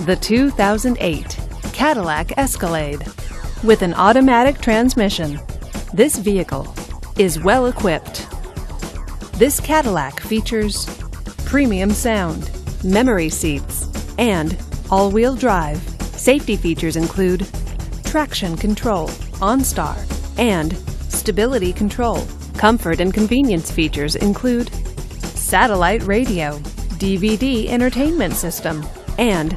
the 2008 Cadillac Escalade. With an automatic transmission, this vehicle is well equipped. This Cadillac features premium sound, memory seats, and all-wheel drive. Safety features include traction control, OnStar, and stability control. Comfort and convenience features include satellite radio, DVD entertainment system, and